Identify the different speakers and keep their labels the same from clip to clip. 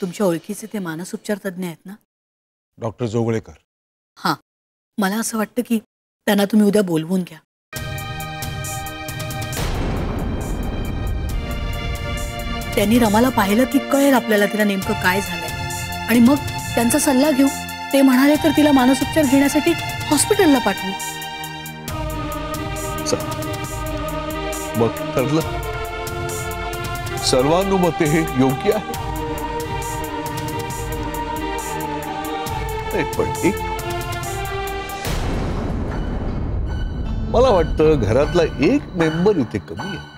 Speaker 1: तुमच्या ओळखीचे ते मानसोपचार तज्ज्ञ आहेत ना?
Speaker 2: डॉक्टर जोगळेकर.
Speaker 1: हाँ. मला असं वाटतं की त्यांना तुम्ही उद्या बोलवून घ्या. त्यांनी रमाला पाहिलं की कळेल आपल्याला तिला नेमकं काय झालंय. आणि मग त्यांचा सल्ला घेऊ. ते म्हणाले तर तिला मानसोपचार घेण्यासाठी हॉस्पिटलला पाठवू.
Speaker 3: मग ठरलं. सर्वानुमते हे योग्य आहे. नाही, पण मला वाटतं घरातला एक मेंबर इथे कमी आहे.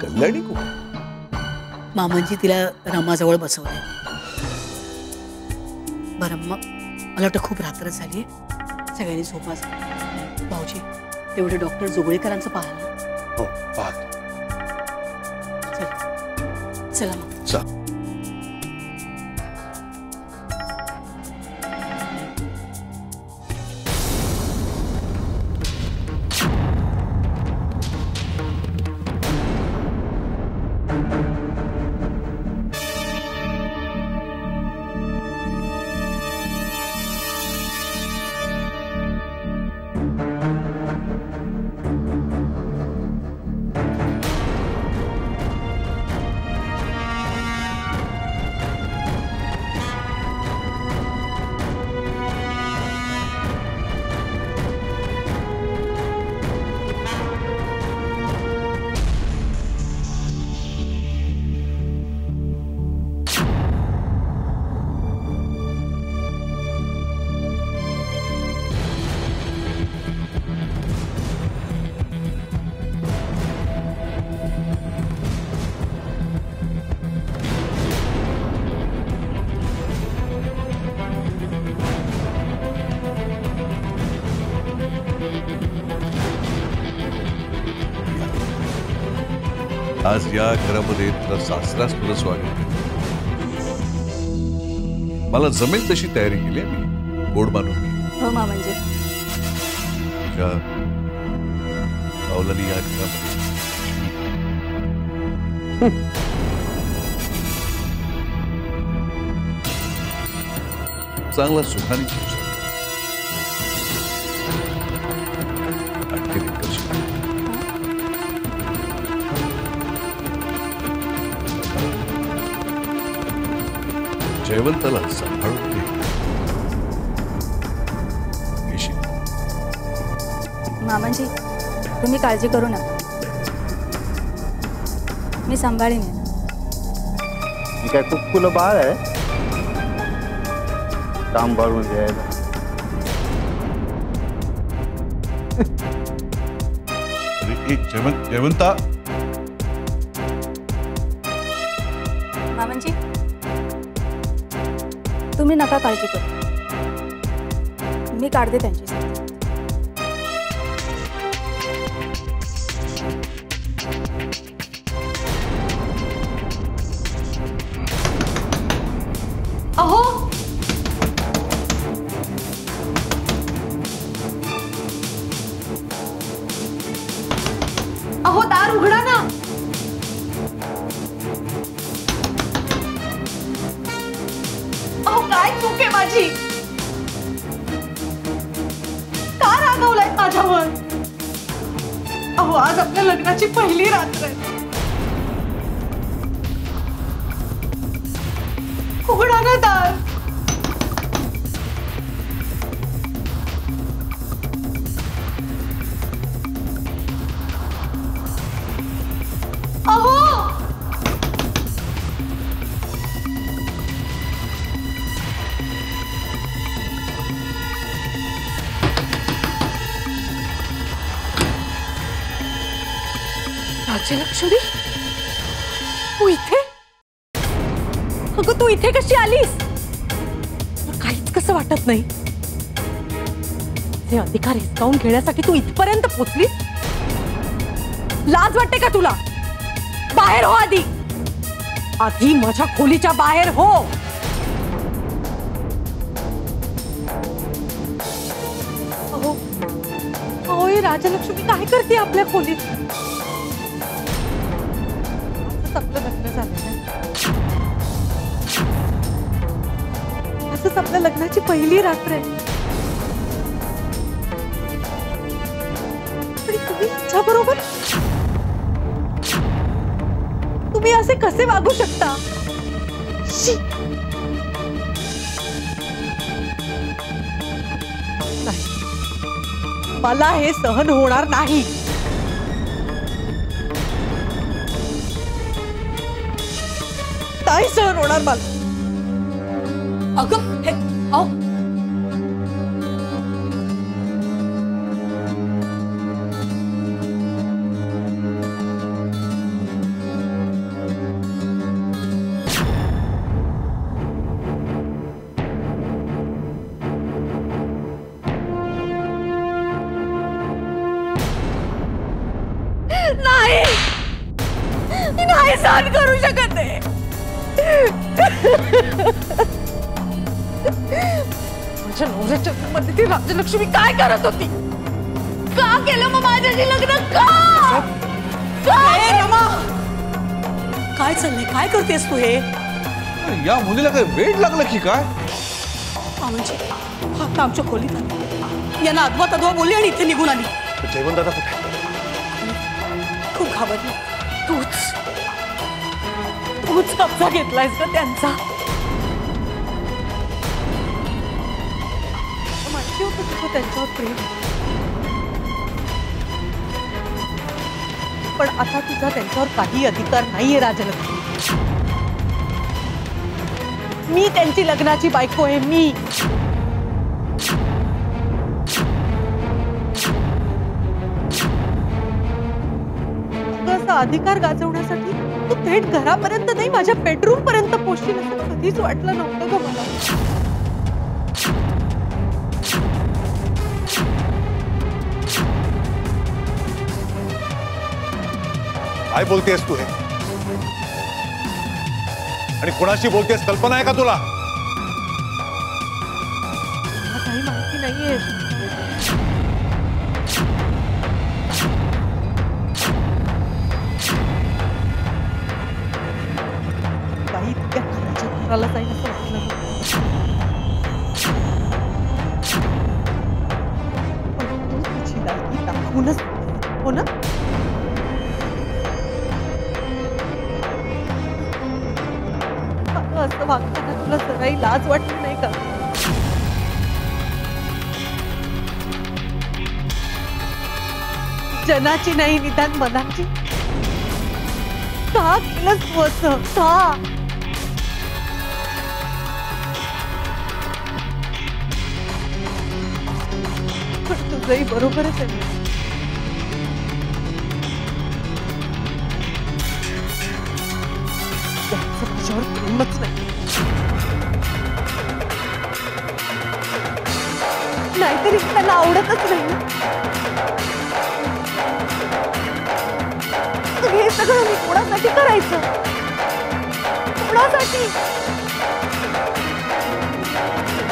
Speaker 3: कल्याणी कुठे
Speaker 1: मामांजी तिला रमाजवळ बसवलंय. बरं मग मला वाटतं खूप रात्र झाली सगळ्यांनी झोपा भाऊजी तेवढे डॉक्टर जोगळेकरांचं पाहिलं
Speaker 3: हो पाहतो.
Speaker 1: चला. चला मग.
Speaker 3: चा आज या घरामध्ये तुला सासराच तुला स्वागत आहे. मला जमेल तशी तयारी केली आहे मी. गोड मानून
Speaker 4: हो मामांजी
Speaker 3: तुझ्या पावलाने या घरामध्ये चांगला सुखाने जयवंताला सांभाळून येशील
Speaker 4: तुम्ही काळजी करू नका मी सांभाळीन.
Speaker 5: ही काय कुक्कुलं बाळ आहे सांभाळून घ्यायला
Speaker 3: जयवंत
Speaker 4: तुम्ही नका काळजी मी काढते
Speaker 1: अहो! अहो दार उघडा ना. रागवलाय अहो आज आपल्या लग्नाची पहिली रात्र आहे. उघडा ना दार
Speaker 6: राजलक्ष्मी तू इथे? अगं, तू इथे कशी आलीस? काहीच कसं वाटत नाही. हे अधिकार हिसकावून घेण्यासाठी तू इथपर्यंत पोचलीस? लाज वाटते का तुला? बाहेर हो आधी. आधी माझ्या खोलीच्या बाहेर ही राजलक्ष्मी काय करते आपल्या खोलीत? असंच आपलं लग्न झालं ना असंच आपल्या लग्नाची पहिली रात्र आहे। बरोबर तुम्ही असे कसे वागू शकता! मला हे सहन होणार नाही. नाही सहन होणार मला.
Speaker 1: अगं हे अहो
Speaker 6: राजलक्ष्मी काय करत होती? का केलं मग माझ्याशी लग्न? का?
Speaker 1: ए, रमा! काय चाललंय? काय करतेस तू हे?
Speaker 3: अरे, या मुलीला काय वेळ लागलं की काय?
Speaker 1: हा म्हणजे हा आता आमच्या खोलीत आली. यांना अद्वा तद्वा बोलली आणि इथे निघून आली.
Speaker 5: जयवंत दादा कुठे?
Speaker 1: खूप घाबरली. तूच तूच कब्जा घेतलायस का त्यांचा.
Speaker 6: त्यांच्यावर प्रेम। पण आता तुझा अधिकार नाहीये, राजलक्ष्मी. मी त्यांची लग्नाची बायको आहे, मी. अधिकार गाजवण्यासाठी तू थेट घरापर्यंत नाही, माझ्या बेडरूम पर्यंत पोचशील असं कधीच वाटलं नव्हतं ग मला.
Speaker 2: काय बोलतेस तू हे. आणि कोणाशी बोलतेस कल्पना आहे का तुला?
Speaker 6: काही माहिती नाहीये. बाई, त्या जनाची नाही, निदान मनाची. का केलंस तू असं का पण तुझंही बरोबरच आहे. माझ्यावर प्रेमच नाही. नाहीतरी त्याला आवडतच नाही. सगळं मी कोणासाठी करायचं? कोणासाठी?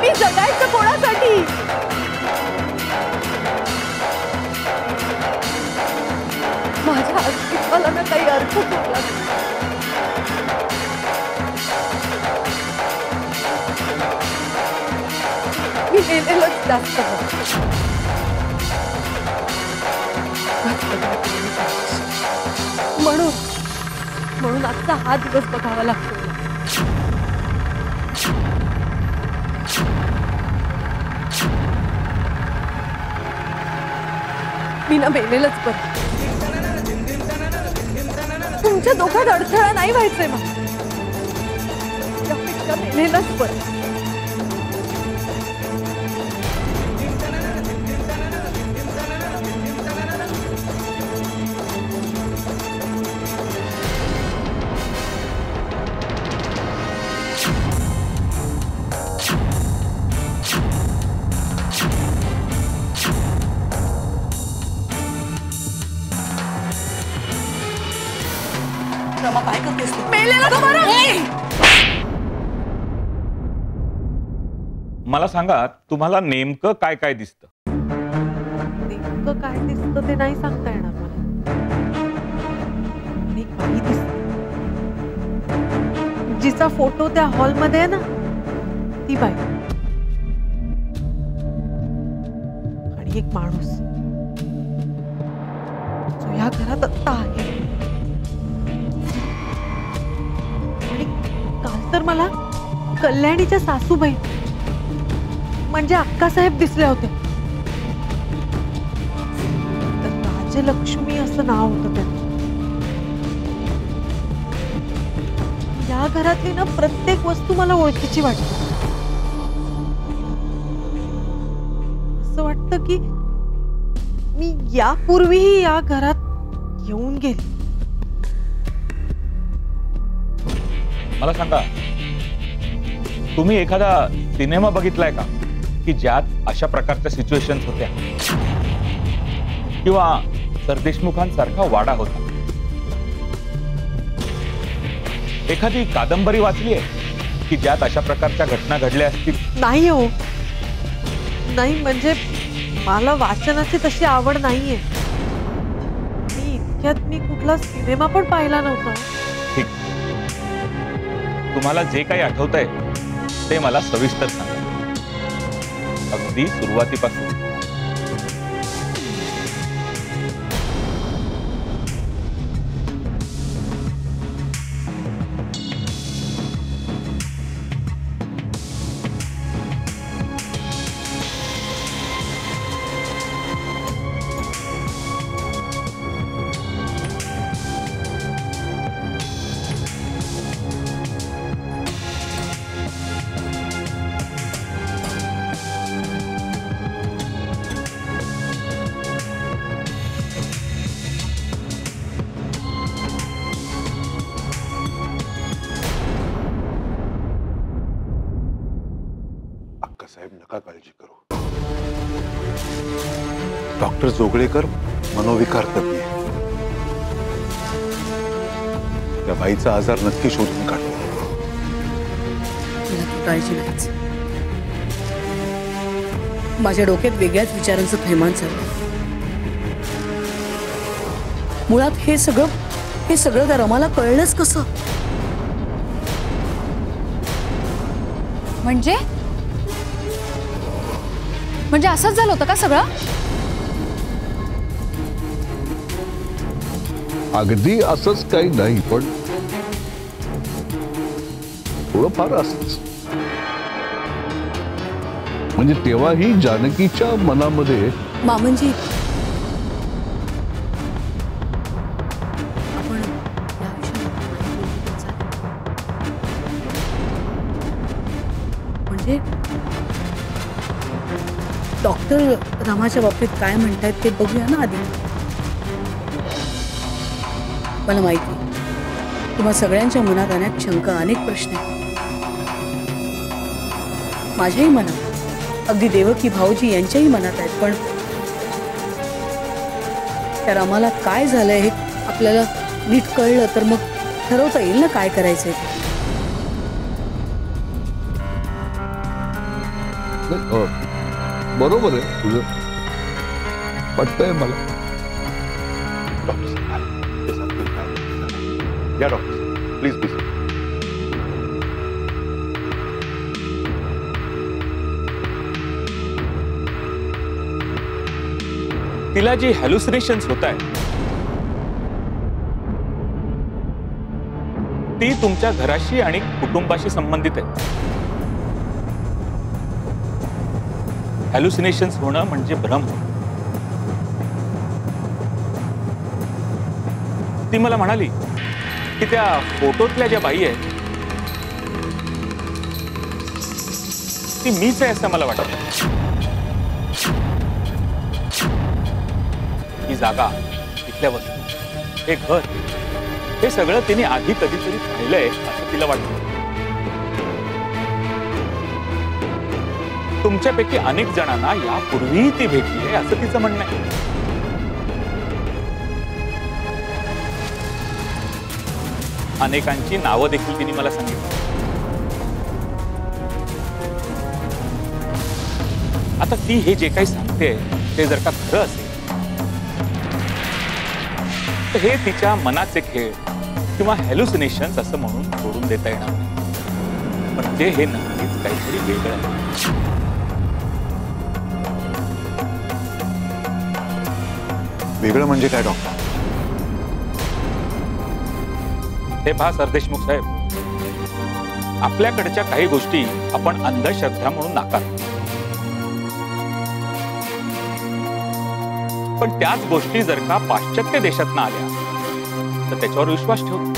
Speaker 6: मी जगायचं कोणासाठी? माझ्या अस्तित्वाला ना काही अर्थ उरला मी मेलेलंच जास्त म्हणून आजचा हा दिवस बघावा लागतो. मी ना मेलेलच बरं. तुमच्या दोघात अडथळा नाही व्हायचंय मला. मेलेलंच बरं.
Speaker 7: सांगा तुम्हाला नेमकं काय काय दिसतं?
Speaker 6: नेमकं काय दिसतं ते नाही सांगता येणार मला. जिचा फोटो त्या हॉलमध्ये आहे ना ती बाई. आणि एक माणूस. जो या घरात आत्ता आहे. आणि काल तर मला कल्याणीच्या सासूबाई म्हणजे अक्कासाहेब दिसले होते. राजलक्ष्मी असं नाव होतं त्यांचं. या घरातली ना प्रत्येक वस्तू मला ओळखीची वाटते. असं वाटतं की मी यापूर्वीही या घरात येऊन गेले.
Speaker 7: मला सांगा, तुम्ही एखादा सिनेमा बघितलाय का? की ज्यात अशा प्रकारच्या सिच्युएशन होत्या. किंवा सरदेशमुखांसारखा वाडा होता. एखादी कादंबरी वाचली आहे की ज्यात अशा प्रकारच्या घटना घडल्या असतील?
Speaker 6: नाही हो. नाही म्हणजे मला वाचनाची तशी आवड नाहीये. मी इतक्यात मी कुठला सिनेमा पण पाहिला नव्हता.
Speaker 7: ठीक. तुम्हाला जे काही आठवतंय ते मला सविस्तर सांगा. अगदी सुरुवातीपासून.
Speaker 2: डॉक्टर जोगळेकर मनोविकार तज्ञ त्या बाईचा आजार नक्की शोधून काढतो
Speaker 1: काळजी नाहीच माझ्या डोक्यात वेगळ्याच विचारांचं थैमान चाललं मुळात हे सगळं हे सगळं त्या रमाला कळलंच कसं?
Speaker 4: म्हणजे? म्हणजे असंच झालं होतं का सगळं?
Speaker 3: अगदी असंच काही नाही, पण थोडंफार असंच. म्हणजे तेव्हाही जानकीच्या मनामध्ये
Speaker 1: मामनजी डॉक्टर रमाच्या बाबतीत काय म्हणतायत ते बघूया ना आधी. मला माहिती तुम्हा सगळ्यांच्या मनात अनेक शंका, अनेक प्रश्न आहेत. माझ्याही मनात. अगदी देवकी भाऊजी यांच्याही मनात आहेत, पण त्या रमाला काय झालंय हे आपल्याला नीट कळलं तर मग ठरवता येईल ना काय करायचंय
Speaker 3: बरोबर आहे तुझं. पटतंय मला.
Speaker 2: या डॉक्टर प्लीज़ प्लीज़
Speaker 7: तिला जी हॅल्युसिनेशन्स होत आहे ती तुमच्या घराशी आणि कुटुंबाशी संबंधित आहे. हॅल्युसिनेशन्स होणं म्हणजे भ्रम. ती मला म्हणाली त्या फोटोतल्या ज्या बाई आहेत, ती मीच आहे असं मला वाटत. ही जागा इथल्या वस्तू, हे घर, हे सगळं तिने आधी कधीतरी पाहिलंय असं तिला वाटतं. तुमच्यापैकी अनेक जणांना यापूर्वीही ती भेटली आहे असं तिचं म्हणणं आहे. अनेकांची नावं देखील तिने मला सांगितली. आता ती हे जे काही सांगते, ते जर का खरं असेल, तर हे तिच्या मनाचे खेळ किंवा हॅल्युसिनेशन असं म्हणून सोडून देता येणार नाही. पण ते हे नक्कीच काहीतरी वेगळं आहे.
Speaker 2: वेगळं म्हणजे काय, डॉक्टर?
Speaker 7: ते पहा सरदेशमुख साहेब, आपल्याकडच्या काही गोष्टी आपण अंधश्रद्धा म्हणून नाकारतो पण त्याच गोष्टी जर का पाश्चात्य देशातनं आल्या, तर त्याच्यावर विश्वास ठेवतो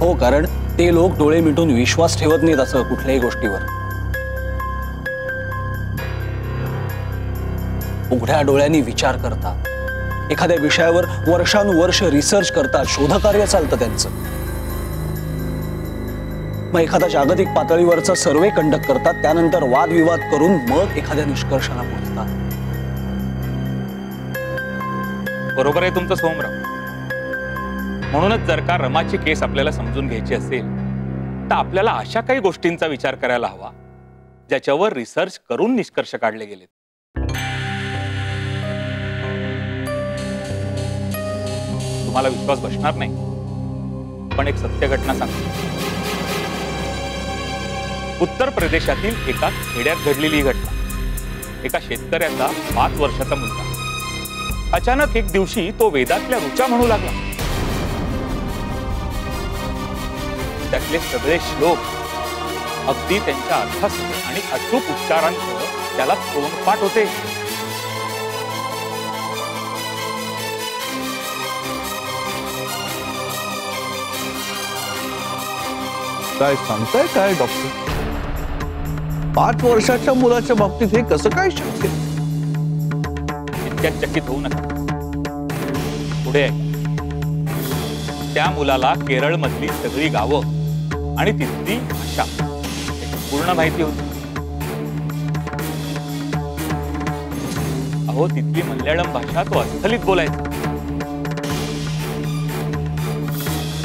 Speaker 8: हो, कारण ते लोक डोळे मिटून विश्वास ठेवत नाहीत असं कुठल्याही गोष्टीवर. उघड्या डोळ्यांनी विचार करतात एखाद्या विषयावर वर्षानुवर्ष रिसर्च करतात शोधकार्य चालतं त्यांचं. मग एखादा जागतिक पातळीवरचा सर्वे कंडक्ट करतात त्यानंतर वादविवाद करून मग एखाद्या निष्कर्षाला पोहोचतात.
Speaker 7: बरोबर आहे तुमचं सोमराव म्हणूनच जर का रमाची केस आपल्याला समजून घ्यायची असेल तर आपल्याला अशा काही गोष्टींचा विचार करायला हवा ज्याच्यावर रिसर्च करून निष्कर्ष काढले गेलेत. तुम्हाला विश्वास बसणार नाही. पण एक सत्य घटना सांगतो. उत्तर प्रदेशातील एका खेड्यात घडलेली ही घटना. एका शेतकऱ्याचा पाच वर्षाचा मुलगा. अचानक एक दिवशी तो वेदातल्या ऋचा म्हणू लागला. त्यातले श्लोक अगदी त्यांच्या अर्थासह आणि अचूक उच्चारांसह त्याला तोंडपाठ होते.
Speaker 3: काय सांगताय काय डॉक्टर पाच वर्षाच्या मुलाच्या बाबतीत हे कसं काय शक्य?
Speaker 7: इतक्यात चकित होऊ नका. पुढे त्या मुलाला केरळ मधली सगळी गावं आणि तिथली भाषा पूर्ण माहिती होती. अहो तिथली मल्याळम भाषा तो अस्खलित बोलायचा.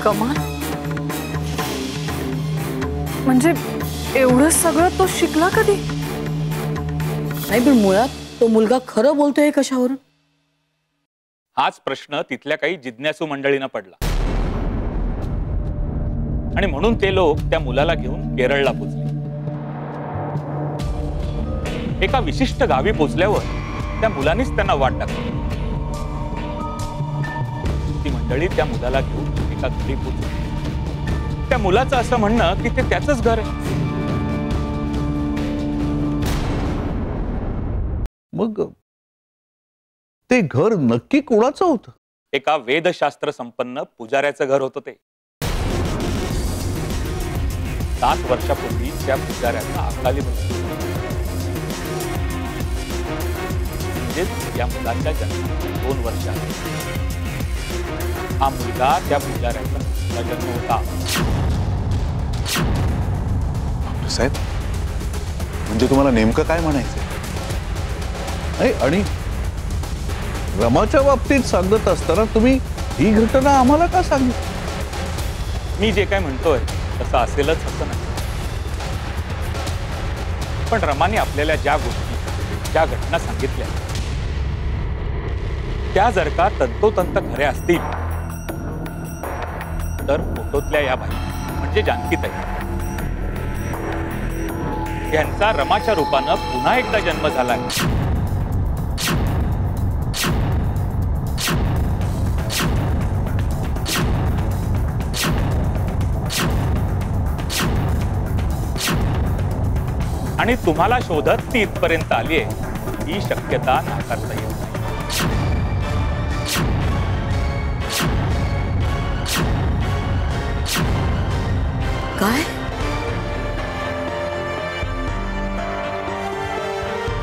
Speaker 4: कमाल. म्हणजे एवढं सगळं तो शिकला कधी?
Speaker 1: नाही पण मुळात तो मुलगा खरं बोलतोय कशावरून?
Speaker 7: हाच प्रश्न तिथल्या काही जिज्ञासू मंडळींना पडला. आणि म्हणून ते लोक त्या मुलाला घेऊन केरळला पोचले. एका विशिष्ट गावी पोचल्यावर त्या मुलानेच त्यांना वाट टाकली ती मंडळी त्या मुलाला घेऊन एका घरी पोचली. त्या मुलाचं असं म्हणणं की ते त्याच घर आहे.
Speaker 3: मग ते घर नक्की कोणाचं होतं?
Speaker 7: एका वेदशास्त्र संपन्न पुजाऱ्याचं घर होतं ते. सात वर्षापूर्वी त्या पुजाऱ्याचा अकाली म्हणजेच या मुलाच्या जन्माला दोन वर्ष हा मुलगा त्या पुजाऱ्याचा जन्म होता।
Speaker 2: डॉक्टर साहेब म्हणजे तुम्हाला नेमकं काय म्हणायचं
Speaker 3: आणि रमाच्या बाबतीत सांगत असताना तुम्ही ही घटना आम्हाला का सांगितली?
Speaker 7: मी जे काय म्हणतोय तसं असेलच असं नाही. पण रमाने आपल्याला ज्या गोष्टी ज्या घटना सांगितल्या त्या जर का तंतोतंत खऱ्या असतील तर फोटोतल्या या बाई म्हणजे जानकीताई. यांचा रमाच्या रूपानं पुन्हा एकदा जन्म झाला. आणि तुम्हाला शोधत ती इथपर्यंत आली आहे ही शक्यता नाकारता येईल
Speaker 1: काय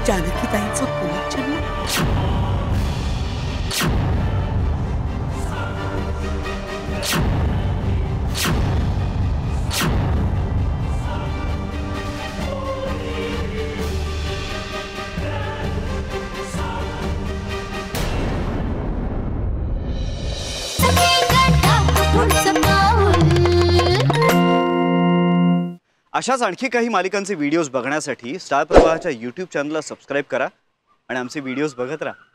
Speaker 1: जानकीताईंचा पुनर्जन्म
Speaker 5: अशाच आणखी काही मालिकांचे व्हिडिओज बघण्यासाठी स्टार प्रवाहाच्या यूट्यूब चॅनलला सबस्क्राईब करा आणि आमचे व्हिडिओज बघत राहा.